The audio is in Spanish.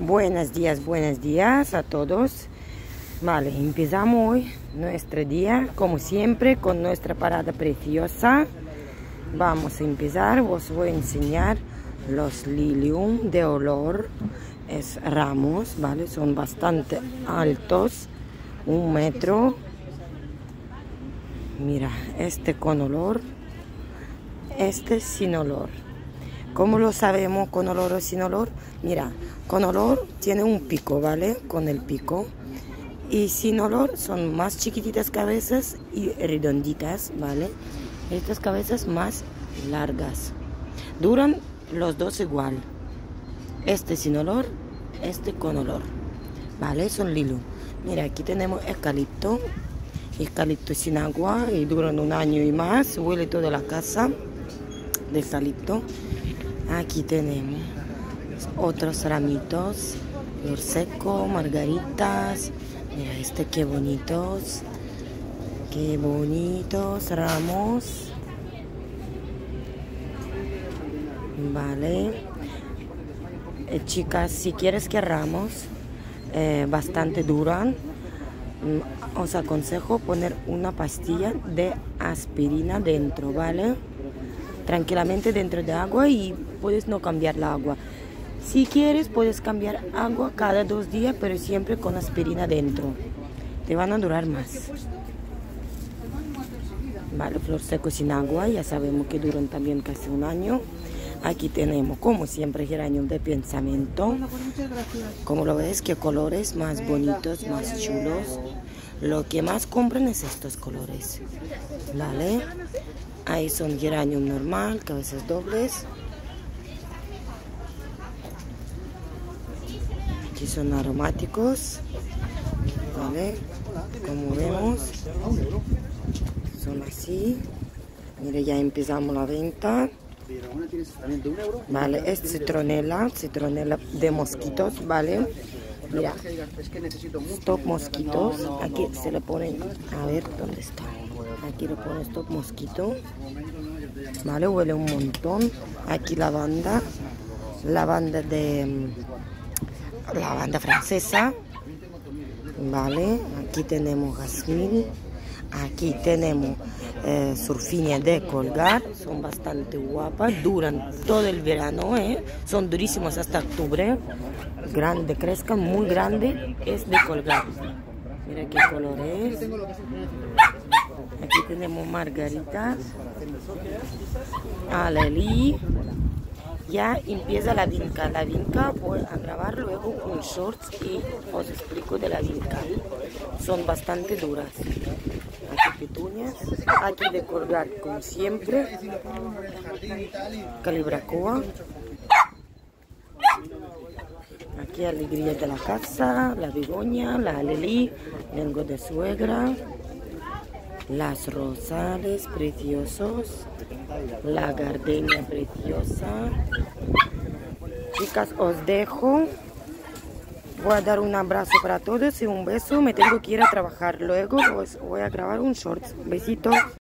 Buenos días, buenos días a todos. Vale, empezamos hoy nuestro día, como siempre, con nuestra parada preciosa. Vamos a empezar, os voy a enseñar los lilium de olor. Es ramos, ¿vale? Son bastante altos, un metro. Mira, este con olor, este sin olor. ¿Cómo lo sabemos con olor o sin olor? Mira, con olor tiene un pico, ¿vale? Con el pico. Y sin olor son más chiquititas cabezas y redonditas, ¿vale? Estas cabezas más largas. Duran los dos igual. Este sin olor, este con olor. ¿Vale? Son lilo. Mira, aquí tenemos eucalipto. Eucalipto sin agua y duran un año y más. Huele toda la casa de eucalipto. Aquí tenemos otros ramitos, flor seco, margaritas. Mira este qué bonitos, qué bonitos ramos. Vale. Eh, chicas, si quieres que ramos eh, bastante duran, mm, os aconsejo poner una pastilla de aspirina dentro, ¿vale? Tranquilamente dentro de agua y puedes no cambiar la agua. Si quieres, puedes cambiar agua cada dos días, pero siempre con aspirina dentro. Te van a durar más. Vale, flor seco sin agua, ya sabemos que duran también casi un año. Aquí tenemos, como siempre, geranium de pensamiento. Como lo ves, que colores más bonitos, más chulos. Lo que más compran es estos colores. Vale. Ahí son geranium normal, cabezas dobles. Aquí son aromáticos. ¿Vale? Como vemos, son así. Mire, ya empezamos la venta. Vale, es citronela, citronela de mosquitos, ¿vale? Mira, stop mosquitos. Aquí se le pone, a ver dónde está. Aquí le pone stop mosquito. Vale, huele un montón. Aquí lavanda, lavanda de la banda francesa. Vale, aquí tenemos jazmín. Aquí tenemos eh, surfinia de colgar. Son bastante guapas. Duran todo el verano. ¿eh? Son durísimas hasta octubre. Grande, crezcan muy grande. Es de colgar. Mira qué color es. Aquí tenemos margaritas. Alelí ya empieza la vinca. La vinca voy a grabar luego un short y os explico de la vinca. Son bastante duras. Aquí aquí de colgar como siempre. Calibracoa. Aquí alegría de la casa, la bigoña, la alelí, lengo de suegra, las rosales preciosos, la gardenia preciosa. Chicas, os dejo. Voy a dar un abrazo para todos y un beso. Me tengo que ir a trabajar. Luego os voy a grabar un short. Besitos.